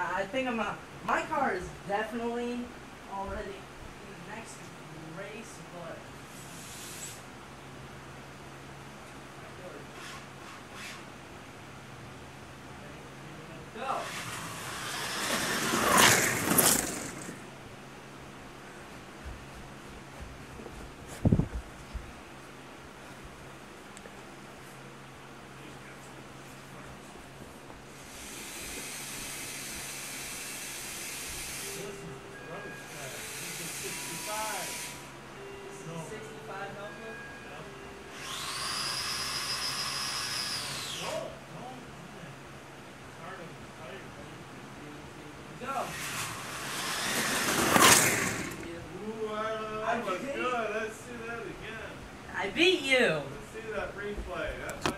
I think I'm a, my car is definitely I, I beat you. Let's see that replay. That's